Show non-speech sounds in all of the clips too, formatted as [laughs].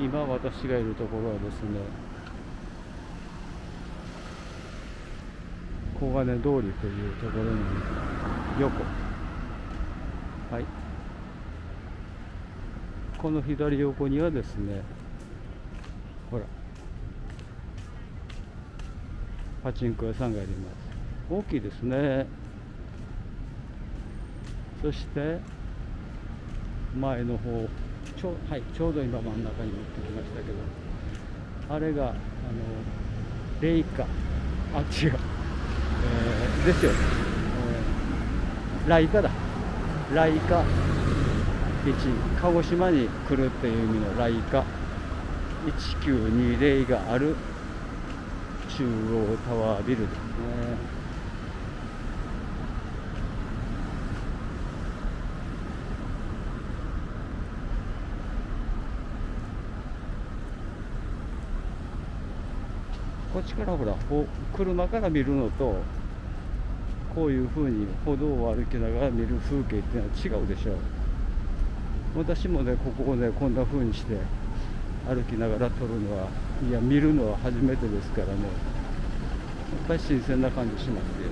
今私がいるところはですね小金通りというところの横。はい。この左横にはですねほら。パチンコ屋さんがあります。大きいですね。そして前の方。ちょ,、はい、ちょうど今真ん中に持ってきましたけどあれがあのレイカあ違う、えー、ですよ、えー、ライカだ。ライカ1鹿児島に来るっていう意味のライカ。1920がある中央タワービルですね。ちからほら車から見るのとこういうふうに歩道を歩きながら見る風景っていうのは違うでしょう。私もねここをねこんな風にして歩きながら撮るのはいや見るのは初めてですからね。やっぱり新鮮な感じしますよ。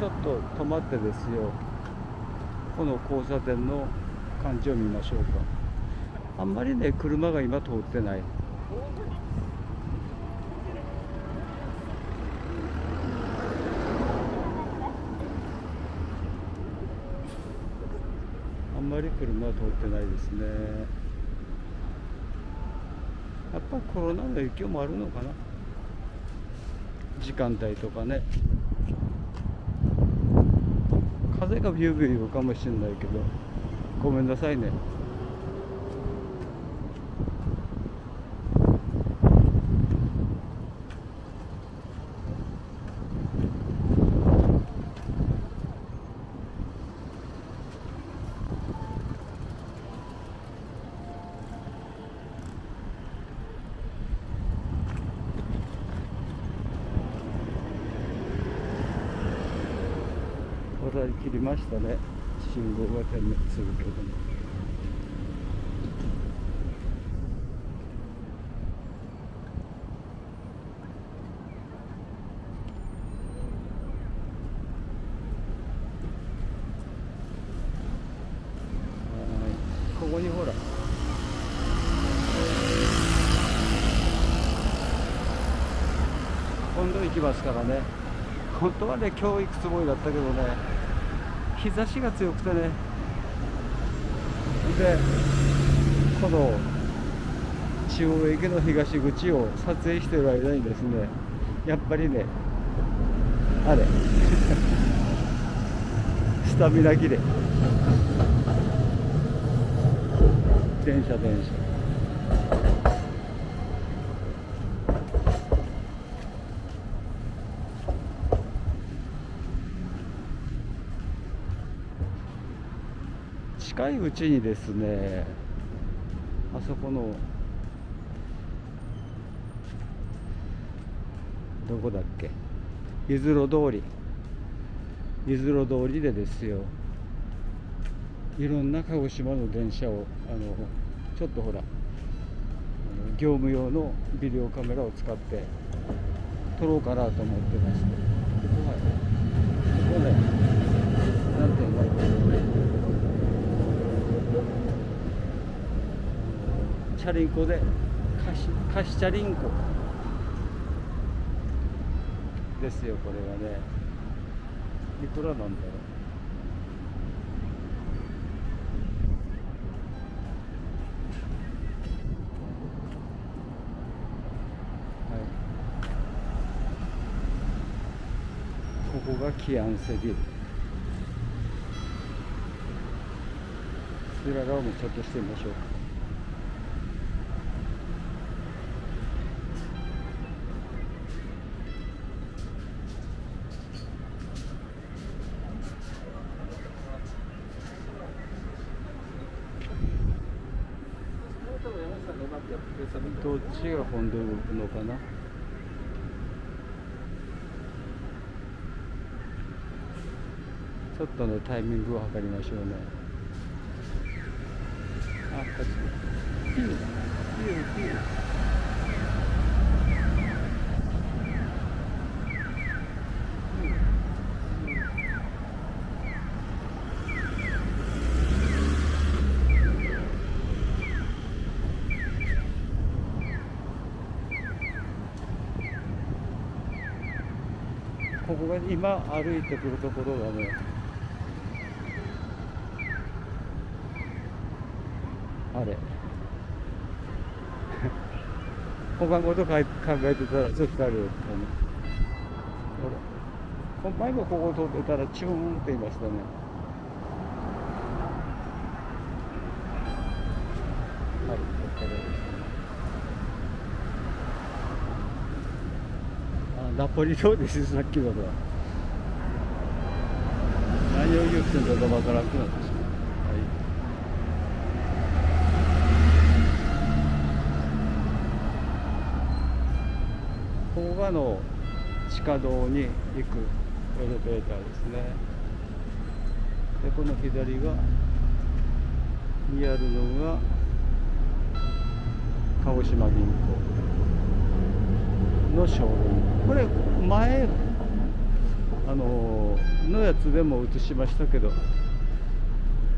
ねょっと止まってですよ。この交差点の感じを見ましょうか。あんまりね車が今通ってない。あんまり車は通ってないですね。やっぱコロナの影響もあるのかな。時間帯とかね。風がビュービュー言うかもしれないけどごめんなさいね渡り切りましたね。信号が点滅するけども。ここにほら。今度行きますからね。本当はね今日行くつもりだったけどね。日差しが強くてね。でこの中央駅の東口を撮影してる間にですねやっぱりねあれ [laughs] スタミナ切れ。電車電車。近いうちにですねあそこのどこだっけ？ゆずろ通り。ゆずろ通りでですよ。いろんな鹿児島の電車をあのちょっとほら業務用のビデオカメラを使って撮ろうかなと思ってまして。ここはねなんていうのチャリンコで貸し貸しチャリンコですよこれはねいくらなんだろうここがキアンセビルスラロームちょっとしてみましょうかどっちが本堂のかな？ちょっとのタイミングを測りましょうね。あこっちここが今歩いてくるところがねあれ。他のこと考えてたらちょっとあるよ、ね、ほら。前もここ通ってたらチューンっていましたね。ナポリ島ですさっきのは。何を言ってんだかわからなくなってしまう、はい、ここがの地下道に行くエレベーターですね。でこの左がにあるのが鹿児島銀行。のショールームこれ前あののやつでも映しましたけど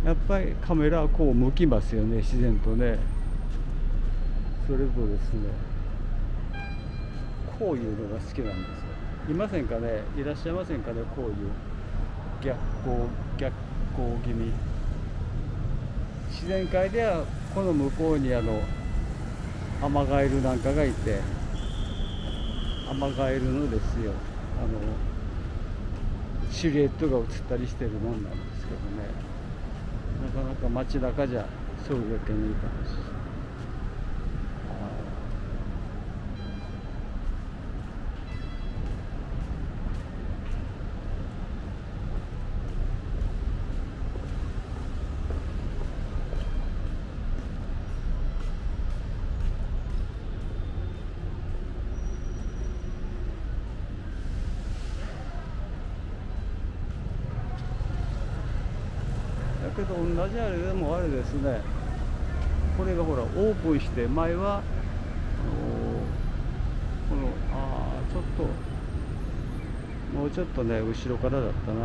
やっぱりカメラはこう向きますよね自然とね。それとですねこういうのが好きなんですよ。いませんかね？いらっしゃいませんかね？こういう逆光逆光気味。自然界ではこの向こうにあのアマガエルなんかがいてアマガエルのですよあのシルエットが映ったりしてるもんなんですけどねなかなか街中じゃそういうわけにいかない。けど同じあれでもあれですね。これがほらオープンして前はこのああちょっともうちょっとね後ろからだったな。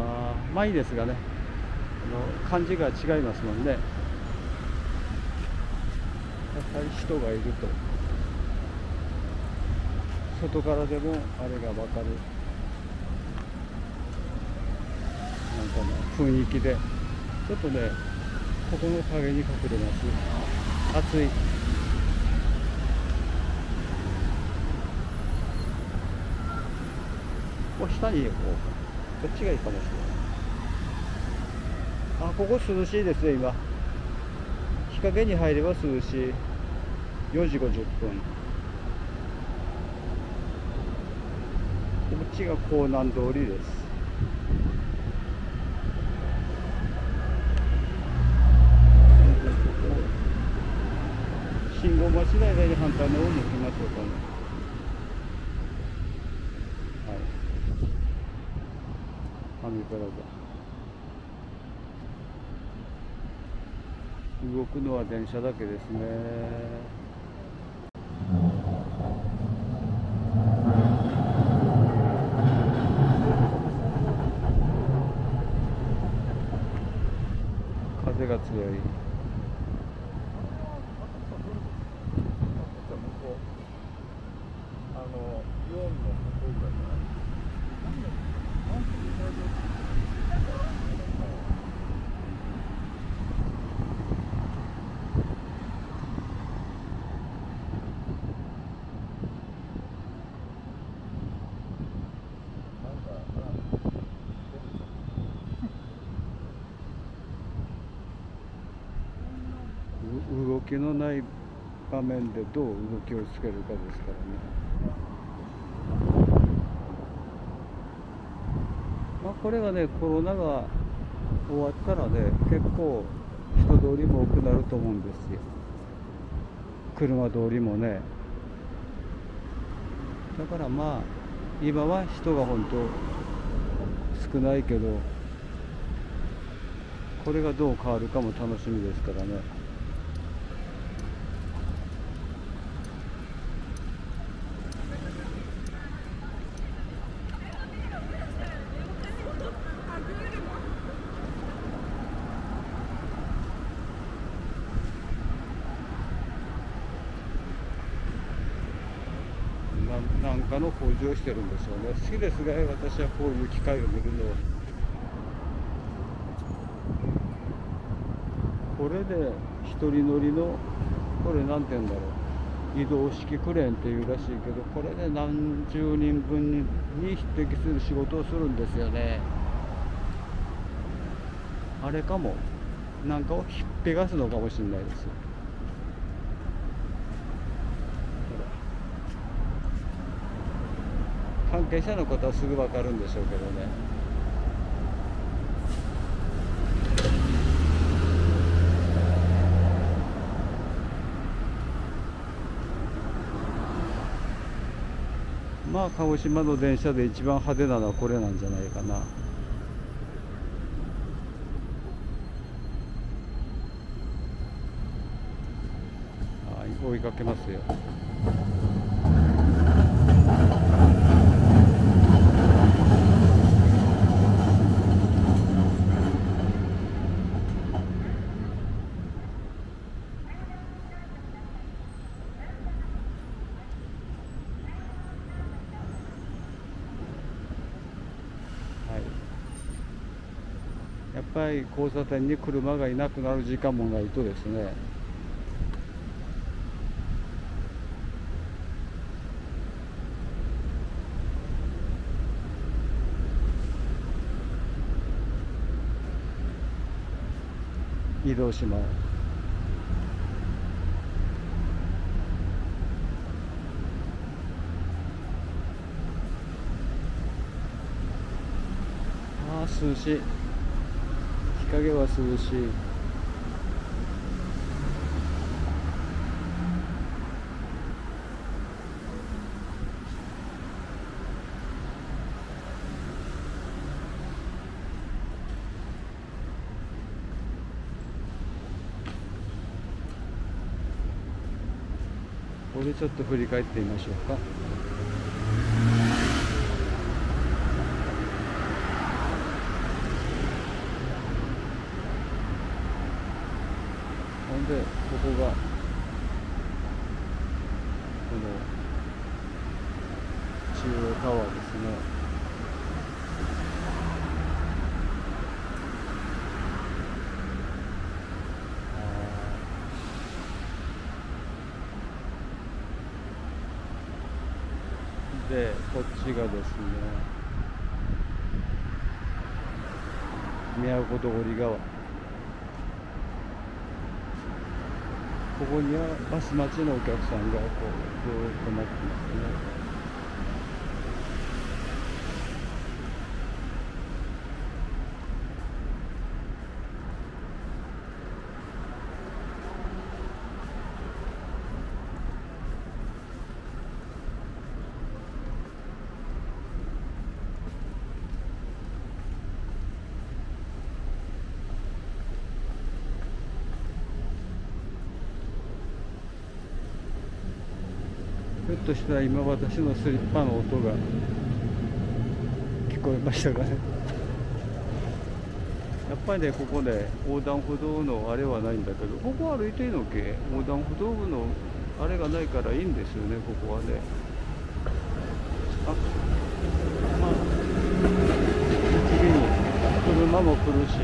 まあいいですがねあの感じが違いますもんね。やっぱり人がいると。外からでもあれが分かる。なんかね雰囲気で。ちょっとねここの影に隠れます。暑い。こう下にこうこっちがいいかもしれない。あここ涼しいですね今。日陰に入れば涼しい。4時50分。こっちが港南通りです。信号待ちの間に反対の方に行きましょうかねはい網からだ動くのは電車だけですね風が強い。動きのない場面でどう動きをつけるかですからね。まあ、これがねコロナが終わったらね結構人通りも多くなると思うんですよ。車通りもねだからまあ今は人が本当少ないけどこれがどう変わるかも楽しみですからねななんかの工事をしてるんですよね好きですね私はこういう機械を見るのはこれで一人乗りのこれなんて言うんだろう移動式クレーンっていうらしいけどこれで何十人分に匹敵する仕事をするんですよね。あれかも。なんかをひっぺがすのかもしれないです。関係者の方はすぐ分かるんでしょうけどね。まあ鹿児島の電車で一番派手なのはこれなんじゃないかな。はい追いかけますよはいやっぱり交差点に車がいなくなる時間もないとですね。移動します。ああ涼しい。陰は涼しい。これちょっと振り返ってみましょうか。でここがこの中央タワーですね。でこっちがですね宮古通り川ここにはバス待ちのお客さんがこうずっと待ってますね。っとした今私のスリッパの音が聞こえましたかね。やっぱりねここね横断歩道のあれはないんだけどここ歩いていいのっけ？横断歩道部のあれがないからいいんですよねここはね。あまあ次に車も来るし。や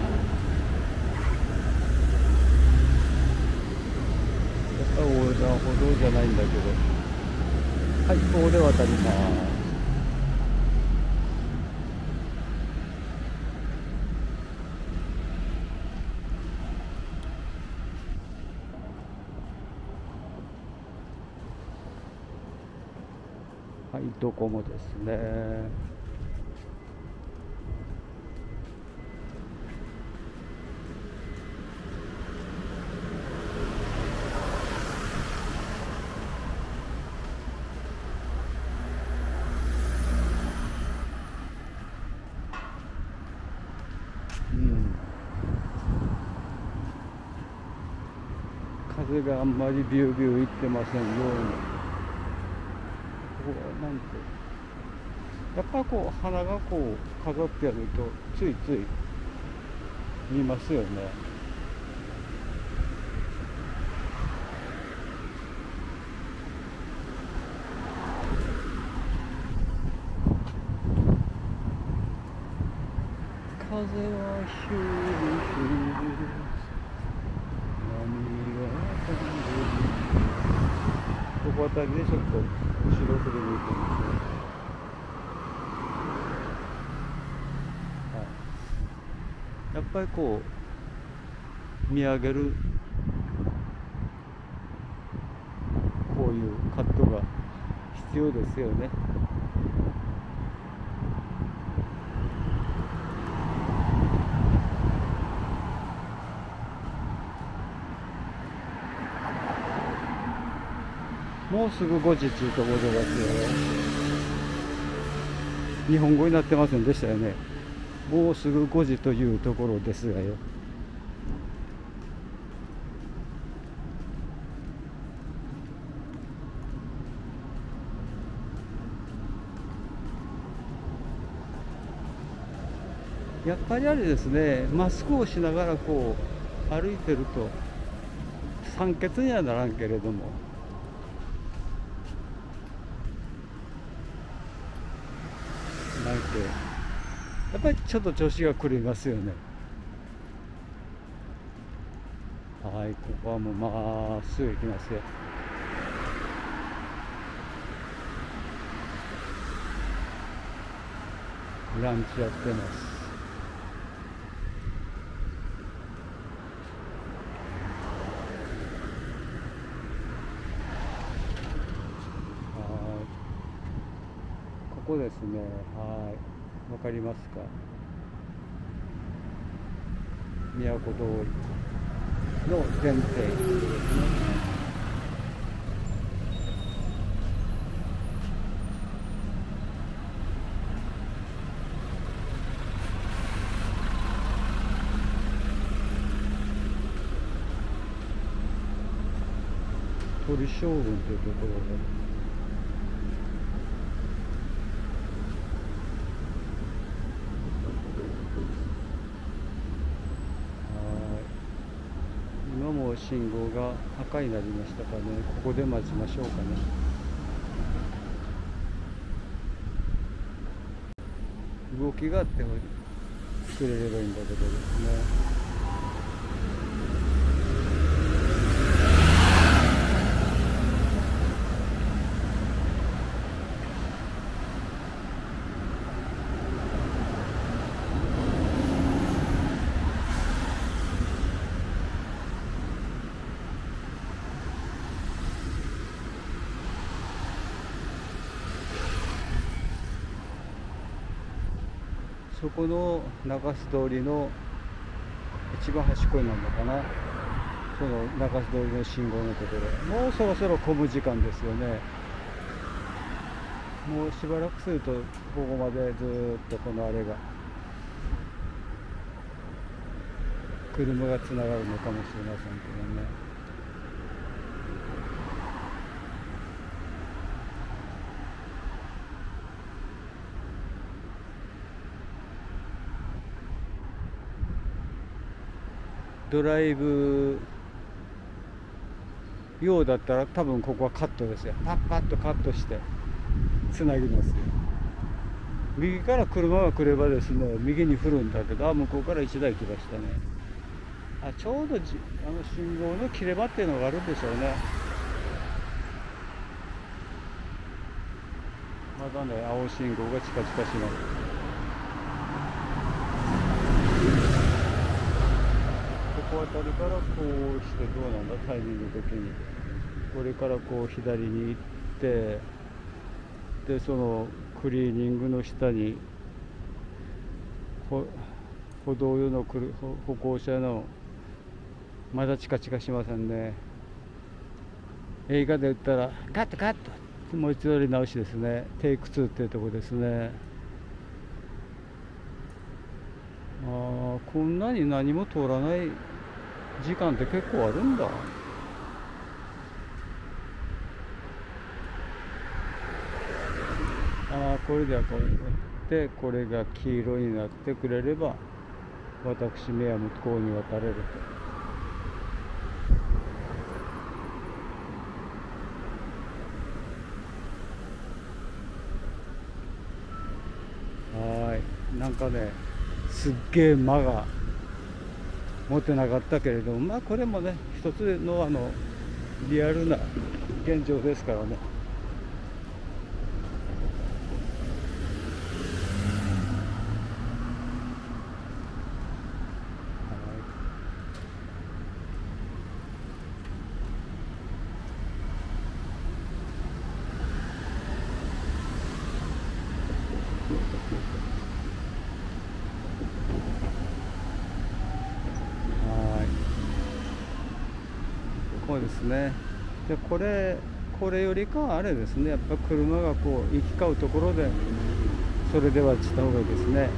っぱ横断歩道じゃないんだけど。はい、ここで渡ります。はい、どこもですね。風があんまりビュービューいってませんよ。うにここはなんてやっぱこう花がこう飾ってあるとついつい見ますよね。風はヒューヒュー波が飛んでるここあたりでちょっと後ろ振り向いてみてはい。やっぱりこう見上げるこういうカットが必要ですよね。もうすぐ5時っていうところですよ。日本語になってませんでしたよね。もうすぐ5時というところですがよ。やっぱりあれですねマスクをしながらこう歩いてると酸欠にはならんけれどもなんてやっぱりちょっと調子が狂いますよね。はいここはもうまっすぐ行きますよ。ランチやってます。はい。ここですね。はい。わかりますか？都通りの前提。鳥将軍というところではい今も信号が赤になりましたかね。ここで待ちましょうかね。動きがあってくれればいいんだけどですねそこの中洲通りの一番端っこになるのかな。その中洲通りの信号のところ。もうそろそろ混む時間ですよね。もうしばらくするとここまでずっとこのあれが。車がつながるのかもしれませんけどね。ドライブ用だったら多分ここはカットですよ。パッパッとカットしてつなぎますよ。右から車が来ればですね右に振るんだけどあ向こうから1台来ましたね。あちょうどじあの信号の切れ場っていうのがあるんでしょうね。まだね青信号がチカチカします。ここ辺りからこうしてどうなんだタイミング的に。これからこう左に行ってでそのクリーニングの下に歩道用の歩行者のまだチカチカしませんね。映画で言ったらカットカットもう一度やり直しですね。テイク2っていうとこですね。ああこんなに何も通らない時間って結構あるんだああこれでこれでこれが黄色になってくれれば私目は向こうに渡れるとは。なんかねすっげえ間が持ってなかったけれどもまあこれもね一つのあのリアルな現状ですからね。こうですね。でこれこれよりかはあれですね。やっぱ車がこう行き交うところでそれではした方がいいですね。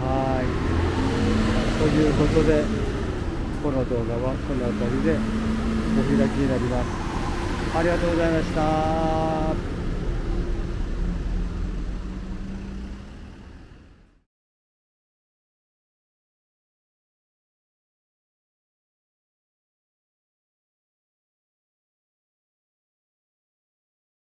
はい。ということでこの動画はこの辺りでお開きになります。ありがとうございました。